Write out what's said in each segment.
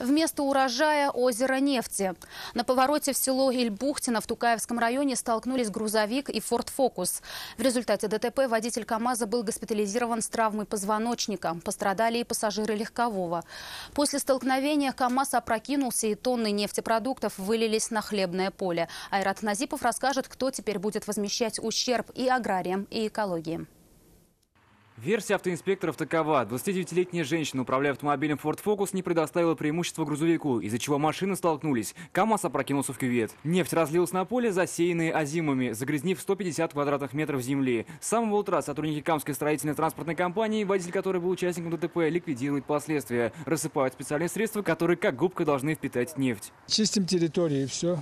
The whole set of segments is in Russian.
Вместо урожая – озеро нефти. На повороте в село Ильбухтино в Тукаевском районе столкнулись грузовик и Форд Фокус. В результате ДТП водитель КАМАЗа был госпитализирован с травмой позвоночника. Пострадали и пассажиры легкового. После столкновения КАМАЗ опрокинулся и тонны нефтепродуктов вылились на хлебное поле. Айрат Назипов расскажет, кто теперь будет возмещать ущерб и аграриям, и экологии. Версия автоинспекторов такова. 29-летняя женщина, управляя автомобилем Ford Focus, не предоставила преимущество грузовику, из-за чего машины столкнулись. КАМАЗ опрокинулся в кювет. Нефть разлилась на поле, засеянные озимами, загрязнив 150 квадратных метров земли. С самого утра сотрудники Камской строительной транспортной компании, водитель которой был участником ДТП, ликвидируют последствия. Рассыпают специальные средства, которые как губка должны впитать нефть. Чистим территорию и все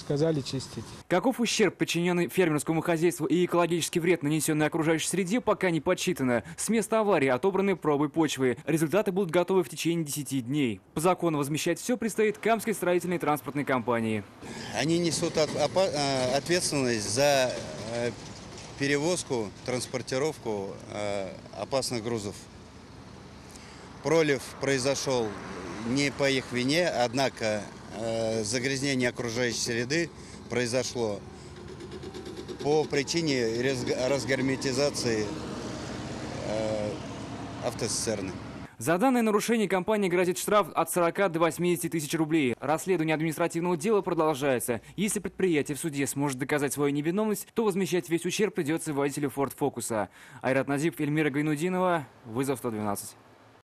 сказали чистить. Каков ущерб, подчиненный фермерскому хозяйству и экологический вред, нанесенный окружающей среде, пока не подсчитано. С места аварии отобраны пробы почвы. Результаты будут готовы в течение 10 дней. По закону возмещать все предстоит Камской строительной транспортной компании. Они несут э, ответственность за э, перевозку, транспортировку э, опасных грузов. Пролив произошел не по их вине, однако загрязнение окружающей среды произошло по причине разгерметизации э, автоцистерны. За данное нарушение компании грозит штраф от 40 до 80 тысяч рублей. Расследование административного дела продолжается. Если предприятие в суде сможет доказать свою невиновность, то возмещать весь ущерб придется водителю Ford Фокуса. Айрат Назип, Эльмира Гайнудинова, вызов 112.